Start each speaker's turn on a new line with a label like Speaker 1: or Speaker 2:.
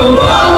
Speaker 1: Whoa.